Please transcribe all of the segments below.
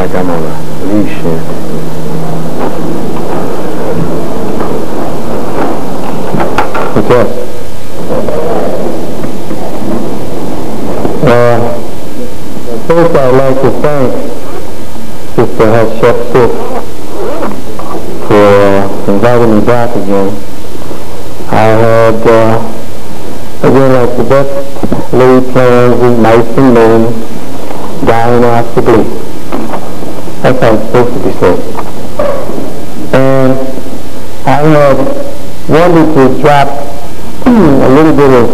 feel like I'm on a leash. Okay. Uh, first I'd like to thank Sister Hatshepsut for uh, inviting me back again. I had, uh, again, like the best laid plans, nice and lean, dying after bleak. That's how it's supposed to be said. And I had wanted to drop a little bit of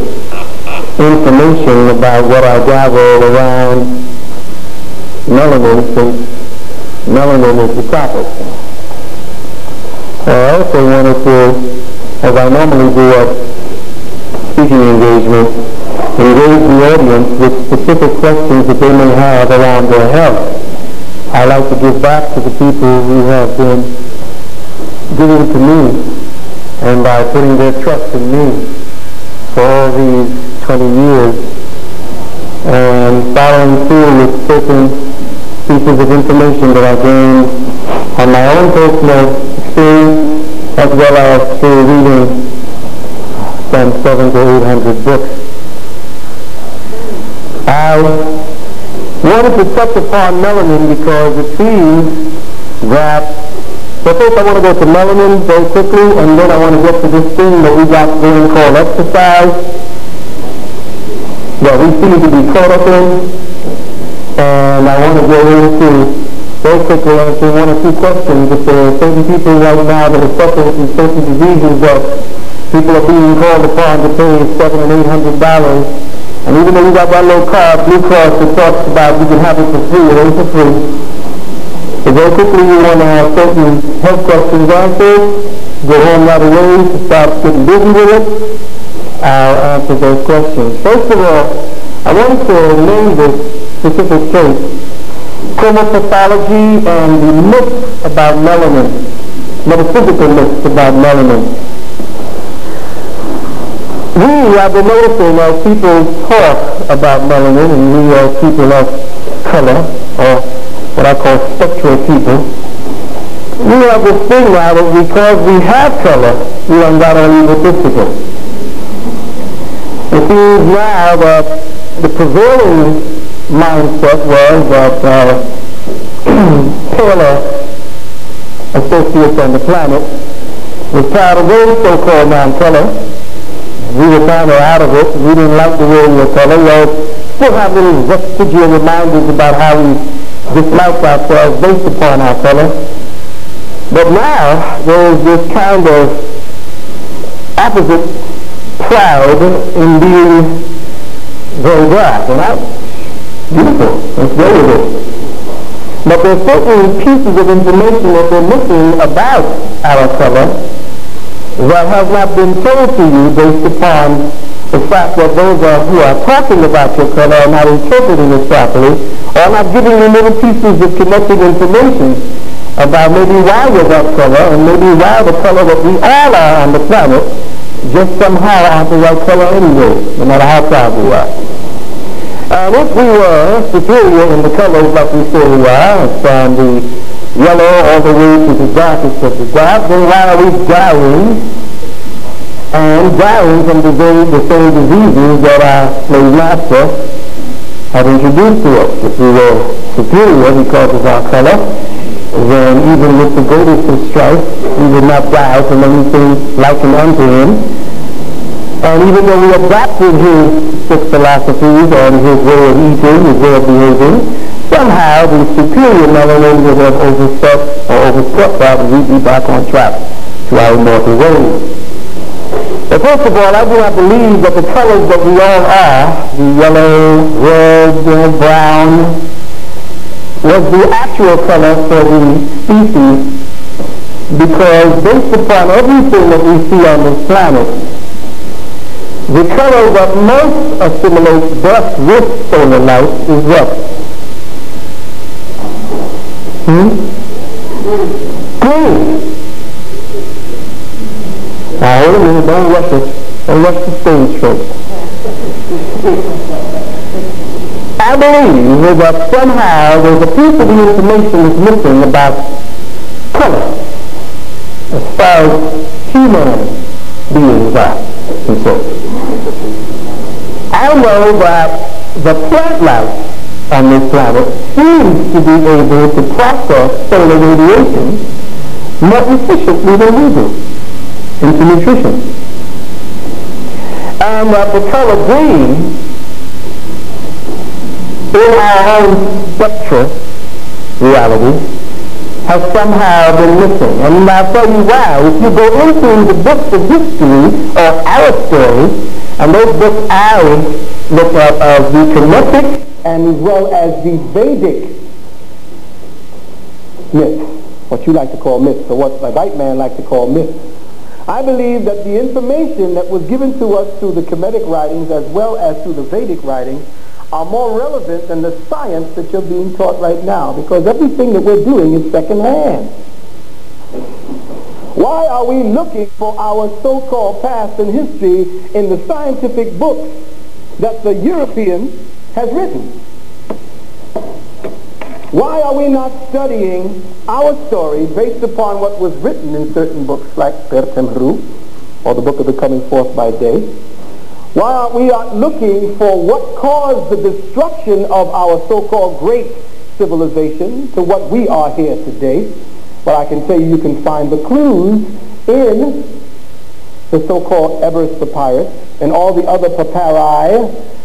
information about what I gathered around melanin since melanin is the topic. Uh, I also wanted to, as I normally do at speaking engagement, engage the audience with specific questions that they may have around their health. I like to give back to the people who have been giving to me and by putting their trust in me for all these 20 years and following through with certain pieces of information that I gained on my own personal experience as well as through reading some seven to eight hundred books. I wanted to touch upon melanin because it seems that so first I want to go to melanin very quickly, and then I want to get to this thing that we got going called exercise, that we seem to be caught up in, and I want to go into very quickly answer one or two questions. If there are certain people right now that are suffering from certain diseases that people are being called upon to pay seven and eight hundred dollars, and even though we got that little card, Blue Cross, that talks about we can have it for free, it ain't for free. So very quickly you want to have certain health questions answered, go home right away to start getting busy with it. I'll answer those questions. First of all, I wanted to name this specific case, chromopathology and the myths about melanin, metaphysical myths about melanin. We have been noticing as people talk about melanin, and we are people of color, or what I call spectral people, we have this thing now that because we have color, we are not only egotistical. It seems now that the prevailing mindset was that uh, associates on the planet was tired of those so-called non-color. We were kind of out of it. We didn't like the way we were color. Well, still have little vestigial reminders about how we dislike ourselves based upon our color. But now there is this kind of opposite proud in being very black. And that's beautiful. Let's go with it. But there's certain pieces of information that we're missing about our color that has not been told to you based upon the fact that those are, who are talking about your color are not interpreting it properly or not giving you little pieces of connected information about maybe why we're that color and maybe why the color that we all are on the planet just somehow aren't the right color anyway, no matter how proud we are. And if we were superior in the colors like we say we are, from the yellow all the way to the darkest of the dark, then why are we dying and dying from the, the same diseases that our slave master had introduced to us. If we were superior because of our color, then even with the greatest of strife, we would not die from anything likened unto him. And even though we adopted his philosophies and his way of eating, his way of behaving, somehow the superior melanin would have overstepped or overstepped and we'd be back on track to our immortal ways. But first of all, I do not believe that the colors that we all are, the yellow, red, and brown, was the actual color for the species because based upon everything that we see on this planet, the color that most assimilates best with solar light is what? Hmm? Green. Now hold a minute, don't rush it. Don't rush the stage, folks. I believe that somehow there's a piece of the information that's missing about color as far as human beings are concerned. I know that the plant life on this planet seems to be able to process solar radiation more efficiently than we do into nutrition. And that the color green in our own spectral reality has somehow been missing. And I'll tell you why. If you go into the books of history or our stories, and those books I look at as the Kemetic and as well as the Vedic myths, what you like to call myths, or what the white man like to call myths. I believe that the information that was given to us through the Kemetic writings as well as through the Vedic writings are more relevant than the science that you're being taught right now because everything that we're doing is secondhand. Why are we looking for our so-called past and history in the scientific books that the European has written? Why are we not studying our story based upon what was written in certain books like Pertemru or the Book of the Coming Forth by Day? Why aren't we not looking for what caused the destruction of our so-called great civilization to what we are here today? Well, I can tell you you can find the clues in the so-called Ebers Papyrus and all the other papyri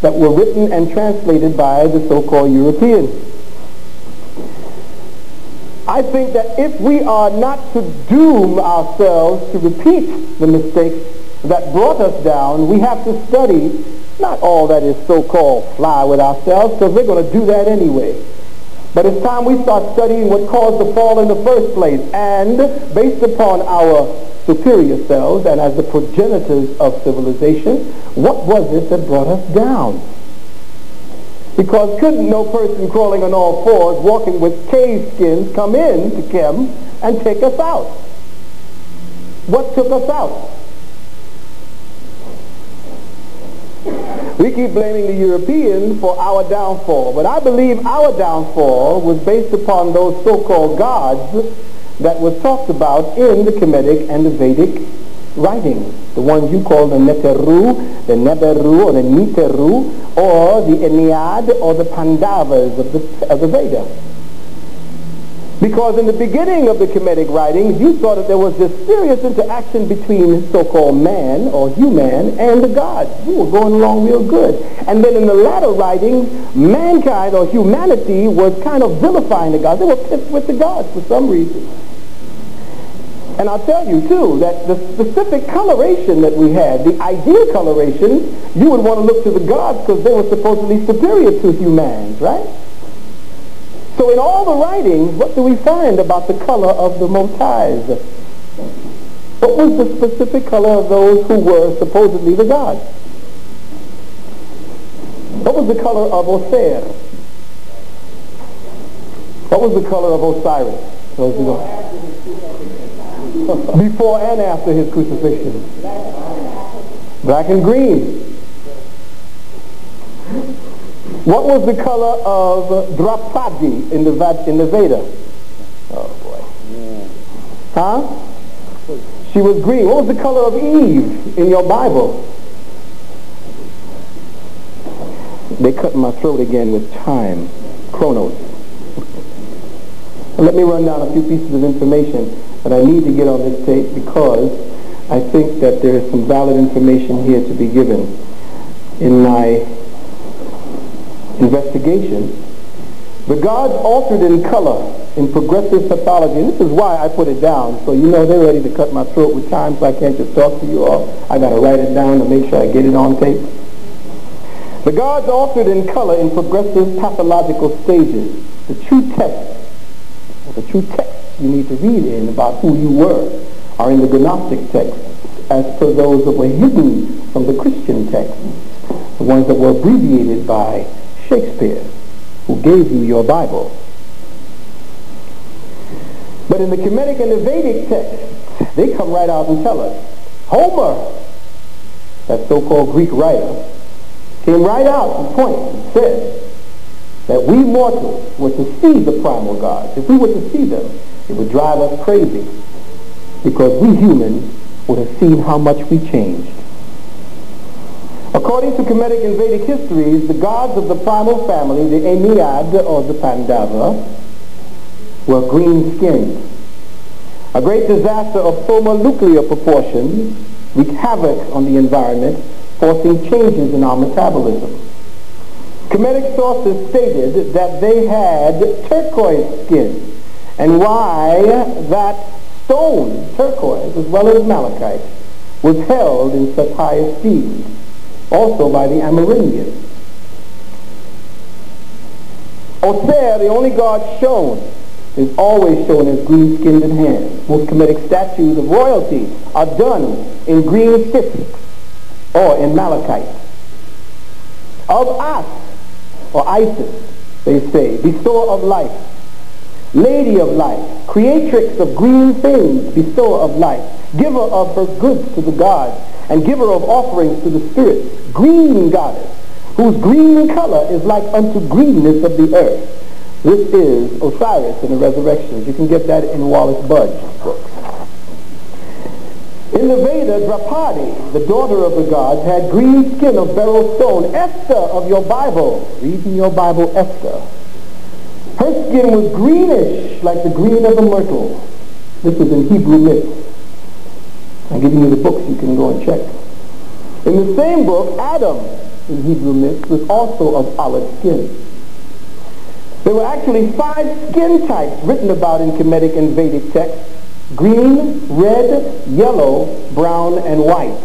that were written and translated by the so-called Europeans. I think that if we are not to doom ourselves to repeat the mistakes that brought us down, we have to study not all that is so-called fly with ourselves, because we're going to do that anyway. But it's time we start studying what caused the fall in the first place. And based upon our superior selves and as the progenitors of civilization, what was it that brought us down? Because couldn't no person crawling on all fours, walking with cave skins, come in to Chem and take us out? What took us out? We keep blaming the Europeans for our downfall, but I believe our downfall was based upon those so-called gods that was talked about in the Kemetic and the Vedic writings. The ones you call the Neteru, the Neberu, or the Niteru, or the Ennead, or the Pandavas of the, of the Veda. Because in the beginning of the Kemetic writings, you saw that there was this serious interaction between so-called man or human and the gods. You were going along real good. And then in the latter writings, mankind or humanity was kind of vilifying the gods. They were pissed with the gods for some reason. And I'll tell you, too, that the specific coloration that we had, the ideal coloration, you would want to look to the gods because they were supposedly superior to humans, right? So in all the writings, what do we find about the color of the Motais? What was the specific color of those who were supposedly the gods? What was the color of Osir? What was the color of Osiris? Before and after his crucifixion. Black and green. What was the color of Draupadi in the, in the Veda? Oh, boy. Huh? She was green. What was the color of Eve in your Bible? They cut my throat again with time. Chronos. let me run down a few pieces of information that I need to get on this tape because I think that there is some valid information here to be given. In my investigation, The gods altered in color in progressive pathology. And this is why I put it down. So you know they're ready to cut my throat with time so I can't just talk to you all. I got to write it down to make sure I get it on tape. The gods altered in color in progressive pathological stages. The true text, the true text you need to read in about who you were are in the Gnostic text as per those that were hidden from the Christian text, the ones that were abbreviated by Shakespeare who gave you your Bible. But in the Kemetic and the Vedic texts, they come right out and tell us. Homer, that so-called Greek writer, came right out and pointed and said that we mortals were to see the primal gods. If we were to see them, it would drive us crazy because we humans would have seen how much we changed. According to Kemetic and Vedic histories, the gods of the primal family, the Ennead or the Pandava, were green-skinned. A great disaster of thermonuclear proportions wreaked havoc on the environment, forcing changes in our metabolism. Kemetic sources stated that they had turquoise skin, and why that stone, turquoise, as well as malachite, was held in such high esteem also by the Amerindians. Oser, the only god shown, is always shown as green-skinned and hands. Most Kemetic statues of royalty are done in green sticks or in malachite. Of As, or Isis, they say, bestower of life, lady of life, creatrix of green things, bestower of life, giver of her goods to the gods, and giver of offerings to the spirits, green goddess, whose green color is like unto greenness of the earth. This is Osiris in the resurrection. You can get that in Wallis Budge's books. In the Veda, Draupadi, the daughter of the gods, had green skin of beryl stone. Esther of your Bible, read in your Bible Esther. Her skin was greenish like the green of a myrtle. This was in Hebrew myths. I'm giving you the books you can go and check. In the same book, Adam, in Hebrew myths, was also of olive skin. There were actually five skin types written about in Kemetic and Vedic texts. Green, red, yellow, brown, and white.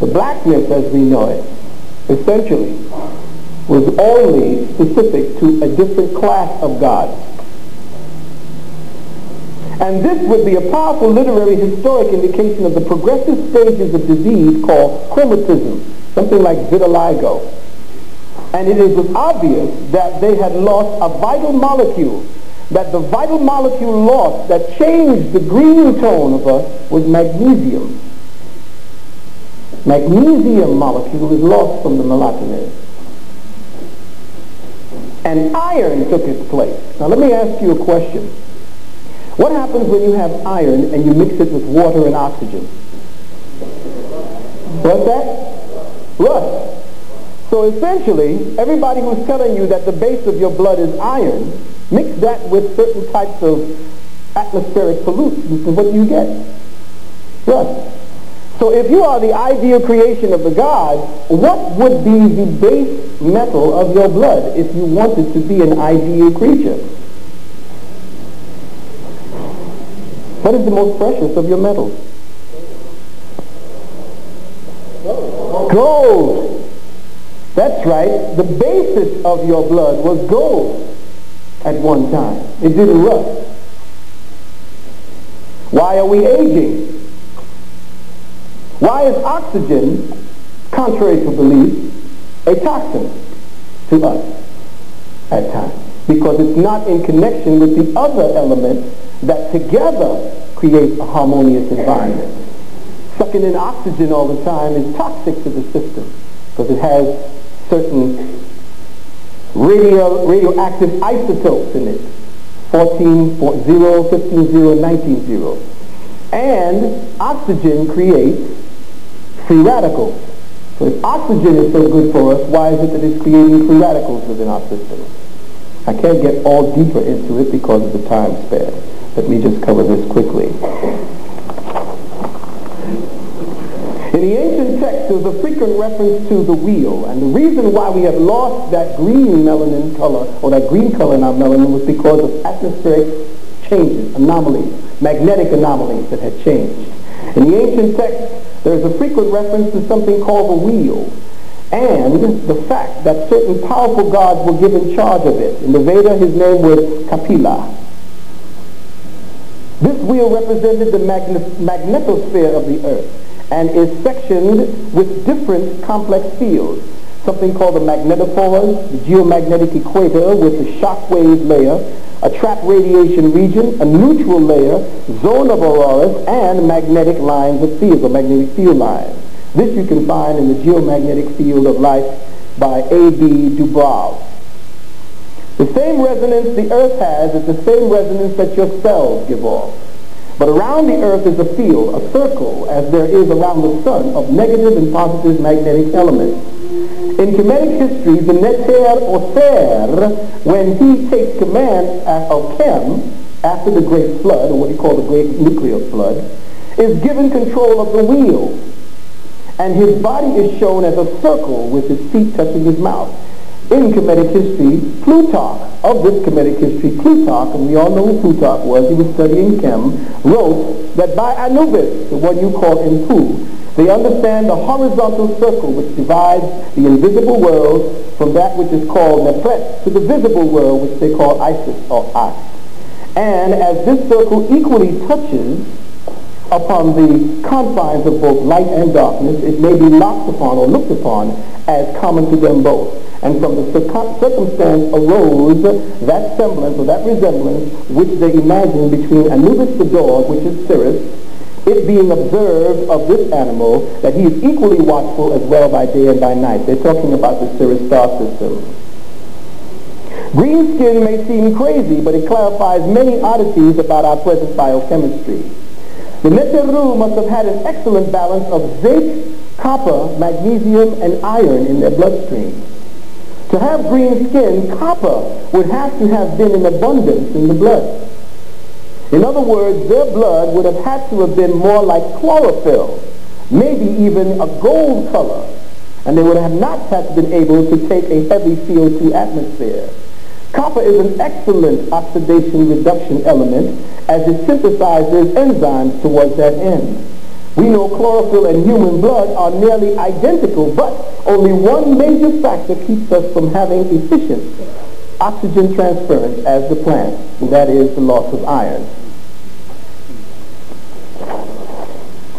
The black blackness, as we know it, essentially, was only specific to a different class of gods. And this would be a powerful literary historic indication of the progressive stages of disease called chromatism, something like vitiligo. And it is obvious that they had lost a vital molecule, that the vital molecule lost that changed the green tone of us was magnesium. Magnesium molecule is lost from the melatonin. And iron took its place. Now let me ask you a question. What happens when you have iron and you mix it with water and oxygen? What's that? Rust. So essentially, everybody who's telling you that the base of your blood is iron, mix that with certain types of atmospheric pollutants, and what do you get? Rust. So if you are the ideal creation of the God, what would be the base metal of your blood if you wanted to be an ideal creature? What is the most precious of your metals? Gold. That's right. The basis of your blood was gold at one time. It didn't rust. Why are we aging? Why is oxygen, contrary to belief, a toxin to us at times? Because it's not in connection with the other elements that together create a harmonious environment. Sucking in oxygen all the time is toxic to the system because it has certain radio, radioactive isotopes in it, 14, 0, 15, 0, 19, 0. And oxygen creates free radicals. So if oxygen is so good for us, why is it that it's creating free radicals within our system? I can't get all deeper into it because of the time span. Let me just cover this quickly. In the ancient text, there's a frequent reference to the wheel. And the reason why we have lost that green melanin color, or that green color in our melanin, was because of atmospheric changes, anomalies, magnetic anomalies that had changed. In the ancient text, there is a frequent reference to something called the wheel and the fact that certain powerful gods were given charge of it. In the Veda, his name was Kapila. This wheel represented the magnetosphere of the earth and is sectioned with different complex fields. Something called the magnetopause, the geomagnetic equator with the shock wave layer, a trap radiation region, a neutral layer, zone of auroras, and magnetic lines of fields, or magnetic field lines. This you can find in the geomagnetic field of life by A.B. Du Bois. The same resonance the earth has is the same resonance that your cells give off. But around the earth is a field, a circle, as there is around the sun, of negative and positive magnetic elements. In Kemetic history, the Neter or Ser, when he takes command of Kem, after the great flood, or what he called the great nuclear flood, is given control of the wheel. And his body is shown as a circle with his feet touching his mouth in Kemetic history, Plutarch, of this Kemetic history, Plutarch, and we all know who Plutarch was, he was studying Chem, wrote that by Anubis, the you call Inpu, they understand the horizontal circle which divides the invisible world from that which is called Nefret to the visible world which they call Isis or As. And as this circle equally touches upon the confines of both light and darkness, it may be looked upon or looked upon as common to them both. And from the circumstance arose that semblance or that resemblance which they imagined between Anubis the dog, which is Sirius, it being observed of this animal that he is equally watchful as well by day and by night. They're talking about the Sirius star system. Green skin may seem crazy, but it clarifies many oddities about our present biochemistry. The Neteru must have had an excellent balance of zinc, copper, magnesium, and iron in their bloodstream. To have green skin, copper would have to have been in abundance in the blood. In other words, their blood would have had to have been more like chlorophyll, maybe even a gold color, and they would have not have been able to take a heavy CO2 atmosphere. Copper is an excellent oxidation reduction element as it synthesizes enzymes towards that end. We know chlorophyll and human blood are nearly identical, but only one major factor keeps us from having efficient oxygen transference as the plant, and that is the loss of iron.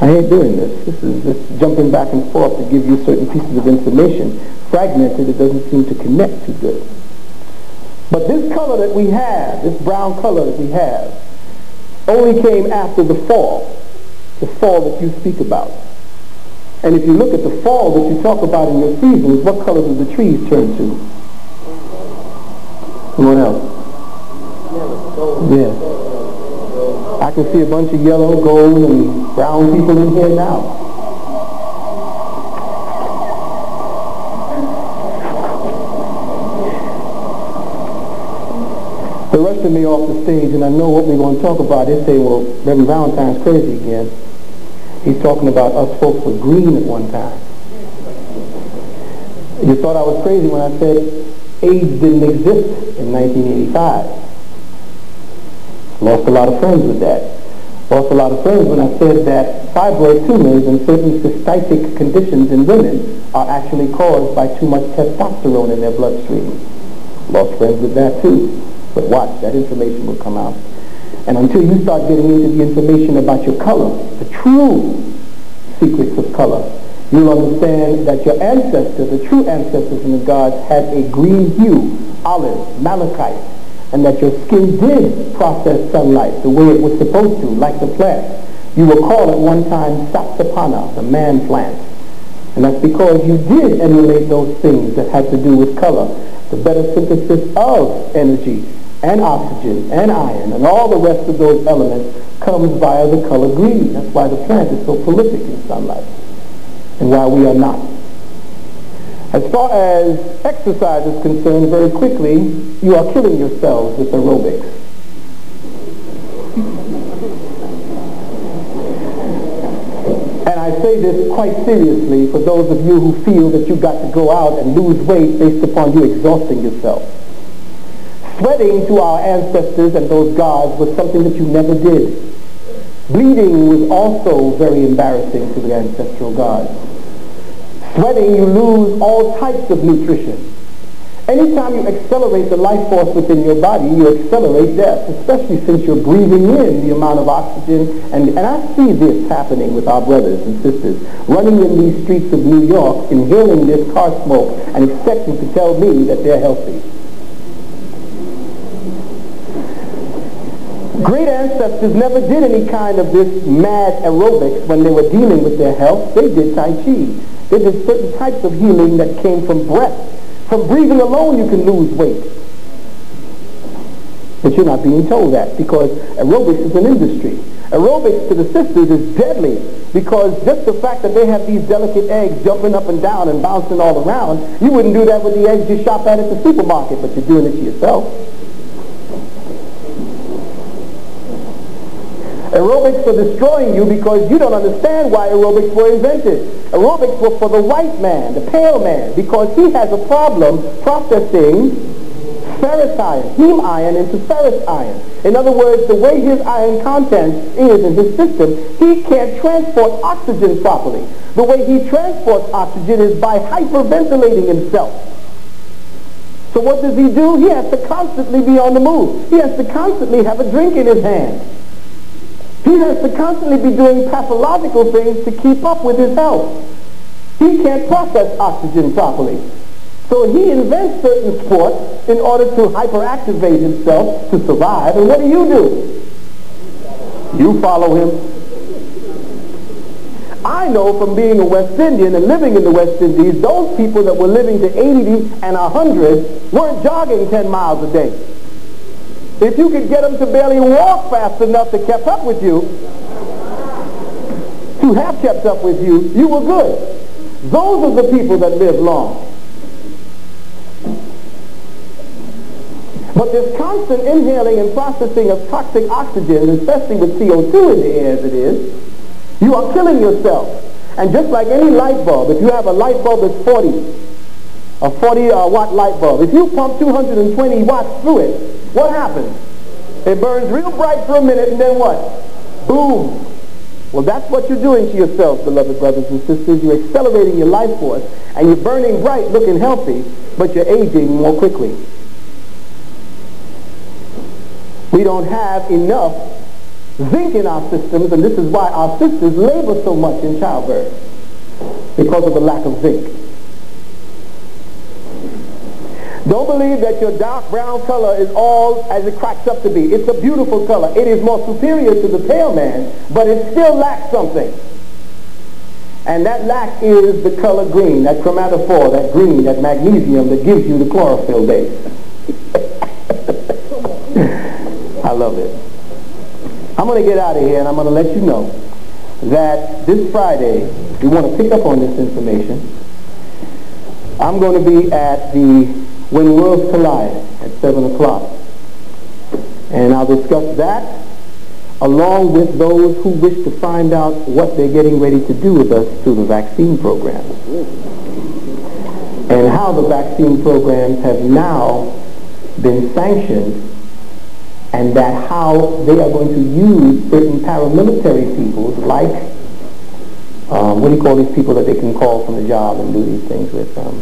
I ain't doing this. This is just jumping back and forth to give you certain pieces of information. Fragmented, it doesn't seem to connect too good. But this color that we have, this brown color that we have, only came after the fall the fall that you speak about. And if you look at the fall that you talk about in your seasons, what color do the trees turn to? What else? Yeah. I can see a bunch of yellow, gold, and brown people in here now. They're rushing me off the stage, and I know what we're going to talk about. They say, well, Reverend Valentine's crazy again. He's talking about us folks were green at one time. You thought I was crazy when I said AIDS didn't exist in 1985. Lost a lot of friends with that. Lost a lot of friends when I said that fibroid tumors and certain cystitic conditions in women are actually caused by too much testosterone in their bloodstream. Lost friends with that too. But watch, that information will come out. And until you start getting into the information about your color, the true secrets of color, you'll understand that your ancestors, the true ancestors in the gods, had a green hue, olive, malachite, and that your skin did process sunlight the way it was supposed to, like the plant. You were called at one time Saptapana, the man plant. And that's because you did emulate those things that had to do with color, the better synthesis of energy, and oxygen and iron and all the rest of those elements comes via the color green. That's why the plant is so prolific in sunlight and why we are not. As far as exercise is concerned, very quickly, you are killing yourselves with aerobics. And I say this quite seriously for those of you who feel that you've got to go out and lose weight based upon you exhausting yourself. Sweating to our ancestors and those gods was something that you never did. Bleeding was also very embarrassing to the ancestral gods. Sweating, you lose all types of nutrition. Anytime you accelerate the life force within your body, you accelerate death, especially since you're breathing in the amount of oxygen. And, and I see this happening with our brothers and sisters, running in these streets of New York, inhaling this car smoke, and expecting to tell me that they're healthy. Great ancestors never did any kind of this mad aerobics when they were dealing with their health. They did Tai Chi. They did certain types of healing that came from breath from breathing alone, you can lose weight. But you're not being told that because aerobics is an industry. Aerobics to the sisters is deadly because just the fact that they have these delicate eggs jumping up and down and bouncing all around, you wouldn't do that with the eggs you shop at at the supermarket, but you're doing it to yourself. Aerobics are destroying you because you don't understand why aerobics were invented. Aerobics were for the white man, the pale man, because he has a problem processing ferrous iron, heme iron into ferrous iron. In other words, the way his iron content is in his system, he can't transport oxygen properly. The way he transports oxygen is by hyperventilating himself. So what does he do? He has to constantly be on the move. He has to constantly have a drink in his hand. He has to constantly be doing pathological things to keep up with his health. He can't process oxygen properly. So he invents certain sports in order to hyperactivate himself to survive. And what do you do? You follow him. I know from being a West Indian and living in the West Indies, those people that were living to 80 and 100 weren't jogging 10 miles a day. If you could get them to barely walk fast enough to keep up with you, to have kept up with you, you were good. Those are the people that live long. But this constant inhaling and processing of toxic oxygen, especially with CO2 in the air as it is, you are killing yourself. And just like any light bulb, if you have a light bulb that's 40, a 40 uh, watt light bulb, if you pump 220 watts through it, what happens? It burns real bright for a minute and then what? Boom. Well, that's what you're doing to yourself, beloved brothers and sisters. You're accelerating your life force and you're burning bright, looking healthy, but you're aging more quickly. We don't have enough zinc in our systems, and this is why our sisters labor so much in childbirth, because of the lack of zinc. Don't believe that your dark brown color is all as it cracks up to be. It's a beautiful color. It is more superior to the pale man, but it still lacks something. And that lack is the color green, that chromatophore, that green, that magnesium that gives you the chlorophyll base. I love it. I'm going to get out of here and I'm going to let you know that this Friday, you want to pick up on this information, I'm going to be at the when worlds collide at 7 o'clock. And I'll discuss that along with those who wish to find out what they're getting ready to do with us through the vaccine programs. And how the vaccine programs have now been sanctioned and that how they are going to use certain paramilitary people like, um, what do you call these people that they can call from the job and do these things with? Um,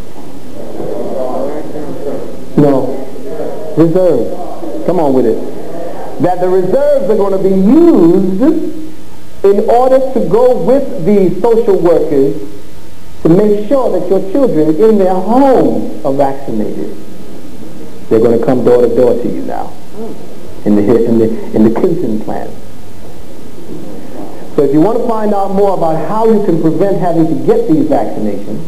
no. Reserves. Come on with it. That the reserves are going to be used in order to go with the social workers to make sure that your children in their homes are vaccinated. They're going to come door to door to you now in the, in the, in the Clinton plan. So if you want to find out more about how you can prevent having to get these vaccinations,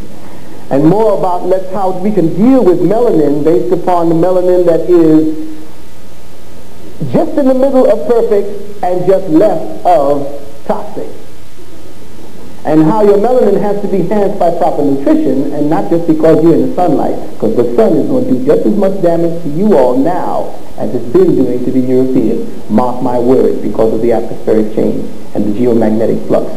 and more about let's how we can deal with melanin based upon the melanin that is just in the middle of perfect and just left of toxic. And how your melanin has to be enhanced by proper nutrition and not just because you're in the sunlight, because the sun is going to do just as much damage to you all now as it's been doing to the Europeans. Mark my words, because of the atmospheric change and the geomagnetic flux.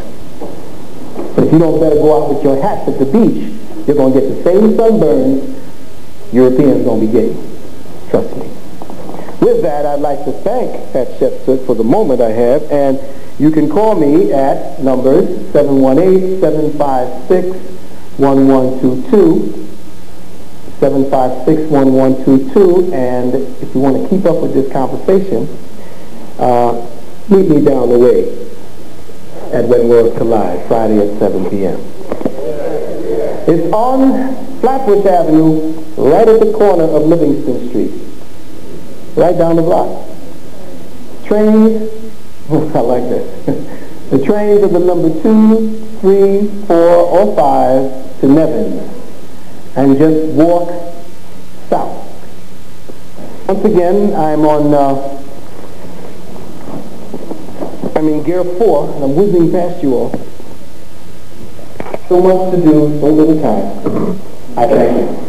But if you don't better go out with your hats at the beach, you're going to get the same sunburns Europeans going to be getting. Trust me. With that, I'd like to thank Pat Shepsut for the moment I have, and you can call me at numbers 718-756-1122, 756-1122, and if you want to keep up with this conversation, uh, meet me down the way at When Worlds Collide, Friday at 7 p.m. It's on Flatbush Avenue, right at the corner of Livingston Street, right down the block. Trains, I like this. the trains are the number two, three, four, or five to Nevin, and just walk south. Once again, I'm on, uh, I'm in gear four, and I'm whizzing past you all. So much to do, so little time. I thank you.